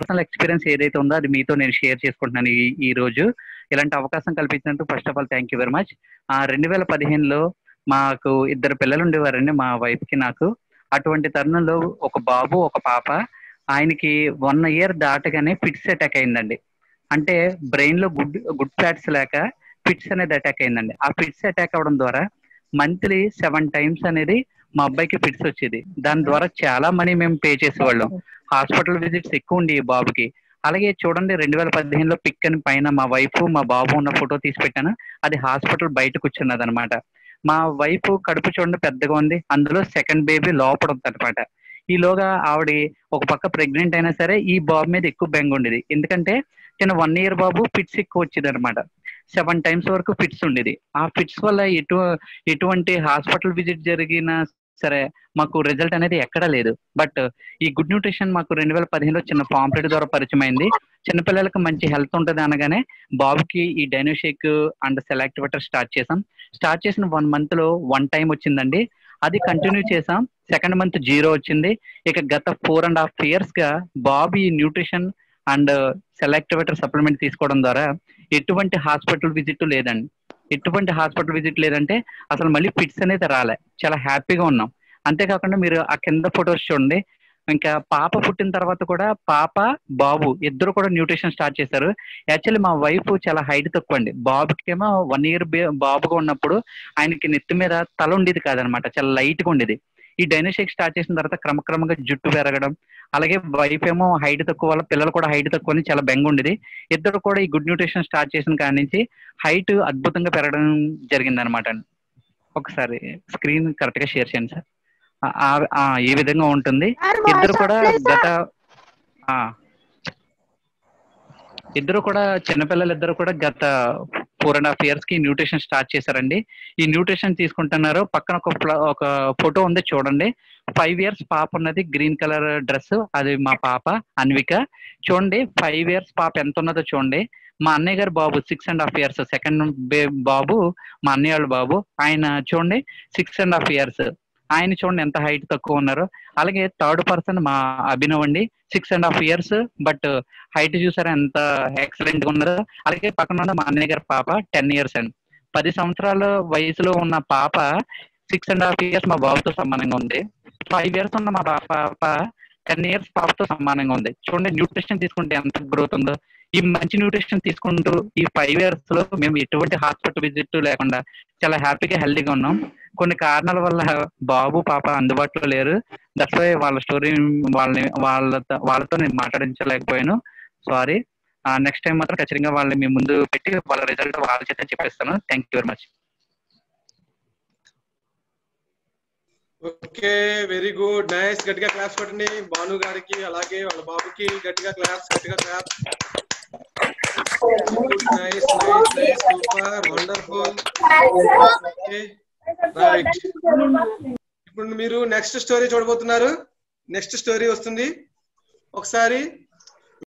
Personal experience ఏదైతే ఉందో అది మీతో నేను షేర్ చేసుకుంటున్నాను ఈ రోజు. ఇలాంటి అవకాశం కల్పించినందుకు first of all thank you very much ఆ రెండు వేల పదిహేనులో మాకు ఇద్దరు పిల్లలు ఉండేవారండి మా వైఫ్కి నాకు. అటువంటి తరుణంలో ఒక బాబు ఒక పాప. ఆయనకి వన్ ఇయర్ దాటగానే ఫిట్స్ అటాక్ అయిందండి. అంటే బ్రెయిన్లో గుడ్ గుడ్ ఫ్యాట్స్ లేక ఫిట్స్ అనేది అటాక్ అయిందండి. ఆ ఫిట్స్ అటాక్ అవడం ద్వారా మంత్లీ సెవెన్ టైమ్స్ అనేది మా అబ్బాయికి ఫిట్స్ వచ్చేది. దాని ద్వారా చాలా మనీ మేము పే చేసేవాళ్ళం. హాస్పిటల్ విజిట్స్ ఎక్కువ ఉండి ఈ బాబుకి. అలాగే చూడండి రెండు వేల పదిహేనులో పిక్ అని పైన మా వైఫ్ మా బాబు ఉన్న ఫోటో తీసి పెట్టాను. అది హాస్పిటల్ బయట కూర్చున్నది అనమాట మా వైఫ్ కడుపు చూడండి పెద్దగా ఉంది. అందులో సెకండ్ బేబీ లోపల ఉంది అనమాట ఈలోగా ఆవిడ ఒక పక్క ప్రెగ్నెంట్ అయినా సరే ఈ బాబు మీద ఎక్కువ బెంగ ఉండేది. ఎందుకంటే చిన్న వన్ ఇయర్ బాబు ఫిట్స్ ఎక్కువ వచ్చేది అనమాట సెవెన్ టైమ్స్ వరకు ఫిట్స్ ఉండేది. ఆ ఫిట్స్ వల్ల ఎటు ఎటువంటి హాస్పిటల్ విజిట్ జరిగిన సరే మాకు రిజల్ట్ అనేది ఎక్కడా లేదు. బట్ ఈ గుడ్ న్యూట్రిషన్ మాకు రెండు వేల పదిహేనులో చిన్న పాంప్లెట్ ద్వారా పరిచయం అయింది చిన్నపిల్లలకు మంచి హెల్త్ ఉంటుంది అనగానే బాబుకి ఈ DinoShake and select water start చేసాం స్టార్ట్ చేసిన వన్ మంత్లో వన్ టైం వచ్చిందండి. అది కంటిన్యూ చేసాం సెకండ్ మంత్ జీరో వచ్చింది. ఇక గత ఫోర్ అండ్ హాఫ్ ఇయర్స్గా బాబు ఈ న్యూట్రిషన్ అండ్ సెలెక్ట్ సప్లిమెంట్ తీసుకోవడం ద్వారా ఎటువంటి హాస్పిటల్ విజిట్ లేదండి. ఎటువంటి హాస్పిటల్ విజిట్ లేదంటే అసలు మళ్ళీ ఫిట్స్ అనేది రాలే. చాలా హ్యాపీగా ఉన్నాం. అంతేకాకుండా మీరు ఆ కింద ఫొటోస్ చూడండి. ఇంకా పాప పుట్టిన తర్వాత కూడా పాప బాబు ఇద్దరు కూడా న్యూట్రిషన్ స్టార్ట్ చేశారు. యాక్చువల్లీ మా వైఫ్ చాలా హైట్ తక్కువ అండి బాబుకేమో వన్ ఇయర్ బాబుగా ఉన్నప్పుడు ఆయనకి నెత్తి మీద తల ఉండేది కాదనమాట. చాలా లైట్గా ఉండేది. ఈ డైనోషేక్ స్టార్ట్ చేసిన తర్వాత క్రమక్రమంగా జుట్టు పెరగడం అలాగే వైఫ్ ఏమో హైట్ తక్కువ వల్ల పిల్లలు కూడా హైట్ తక్కువ అని చాలా బెంగ ఉండేది. ఇద్దరు కూడా ఈ గుడ్ న్యూట్రిషన్ స్టార్ట్ చేసిన కాడి నుంచి హైట్ అద్భుతంగా పెరగడం జరిగింది అనమాట ఒకసారి స్క్రీన్ కరెక్ట్గా షేర్ చేయండి సార్. ఈ విధంగా ఉంటుంది. ఇద్దరు కూడా గత ఇద్దరు కూడా చిన్నపిల్లలు ఇద్దరు కూడా గత ఫోర్ అండ్ హాఫ్ ఇయర్స్కి న్యూట్రిషన్ స్టార్ట్ చేశారండి. ఈ న్యూట్రిషన్ తీసుకుంటున్నారు. పక్కన ఒక ఒక ఫోటో ఉంది చూడండి. ఫైవ్ ఇయర్స్ పాప ఉన్నది గ్రీన్ కలర్ డ్రెస్ అది మా పాప అన్విక. చూడండి ఫైవ్ ఇయర్స్ పాప ఎంత ఉన్నదో చూడండి. మా అన్నయ్య గారు బాబు six and half years second బాబు మా అన్నయ్య వాళ్ళ బాబు. ఆయన చూడండి సిక్స్ అండ్ హాఫ్ ఇయర్స్ ఆయన చూడండి ఎంత హైట్ తక్కువ ఉన్నారు. అలాగే థర్డ్ పర్సన్ మా అభినవ్ అండి. Six and half years but height చూసారా ఎంత ఎక్సలెంట్గా ఉన్నారో. అలాగే పక్కన ఉన్న మా అన్నయ్య గారి పాప టెన్ ఇయర్స్ అండి. పది సంవత్సరాల వయసులో ఉన్న పాప సిక్స్ అండ్ హాఫ్ ఇయర్స్ మా బాబుతో సమానంగా ఉంది. ఫైవ్ ఇయర్స్ ఉన్న మా పాప టెన్ ఇయర్స్ పాపతో సమానంగా ఉంది. చూడండి న్యూట్రిషన్ తీసుకుంటే ఎంత గ్రోత్ ఉందో. ఈ మంచి న్యూట్రిషన్ తీసుకుంటూ ఈ ఫైవ్ ఇయర్స్లో మేము ఎటువంటి హాస్పిటల్ విజిట్ లేకుండా చాలా హ్యాపీగా హెల్దీగా ఉన్నాం. కొన్ని కారణాల వల్ల బాబు పాప అందుబాటులో లేరు. దట్స్ వై వాళ్ళ స్టోరీ వాళ్ళని వాళ్ళతో వాళ్ళతో నేను మాట్లాడించలేకపోయాను. సారీ నెక్స్ట్ టైం మాత్రం ఖచ్చితంగా వాళ్ళని మీ ముందు పెట్టి వాళ్ళ రిజల్ట్ వాళ్ళ చేత చెప్పేస్తాను. Thank you very much okay very good nice గట్టిగా క్లాప్స్ కొట్టండి. భాను గారికి అలాగే వాళ్ళ బాబుకి గట్టిగా క్లాప్స్ గట్టిగా claps nice nice nice super wonderful right ఇప్పుడు మీరు నెక్స్ట్ స్టోరీ చూడబోతున్నారు. నెక్స్ట్ స్టోరీ వస్తుంది. ఒకసారి